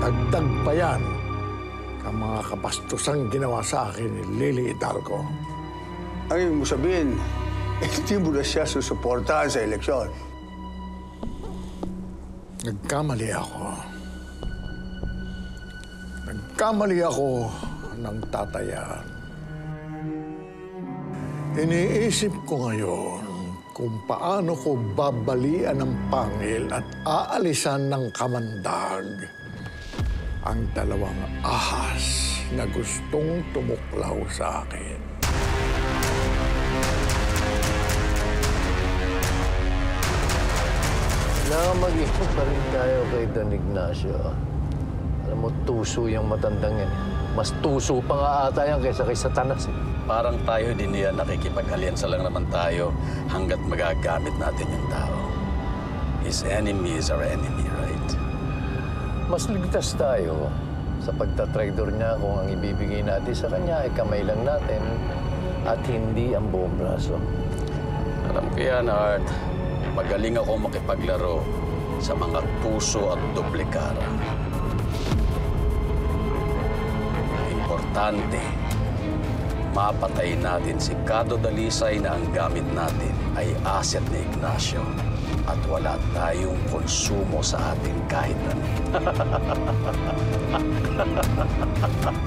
Dagdag pa yan ang mga kapastusang ginawa sa akin ni Lily Hidalgo. Ang ibig mo sabihin, hindi mo na siya susuportahan sa eleksyon. Nagkamali ako. Nagkamali ako ng tatayan. Iniisip ko ngayon kung paano ko babalian ng pangil at aalisan ng kamandag ang dalawang ahas na gustong tumuklaw sa akin. Kailangan mag-ingat pa rin tayo kay Don Ignacio. Alam mo, tuso yung matandang yan. Mas tuso pa nga ata yan kaysa kay Satanas. Eh. Parang tayo din niya nakikipag-alyansa lang naman tayo hanggat magagamit natin yung tao. His enemy is our enemy, right? Mas ligtas tayo sa pagtatraidor niya kung ang ibibigay natin sa kanya ay kamay lang natin at hindi ang buong braso. Alam ko yan, Art. Magaling ako makipaglaro sa mga puso at duplikara. Importante, mapatay natin si Cado Dalisay na ang gamit natin ay asset ni Ignacio at wala tayong konsumo sa atin kahit ano.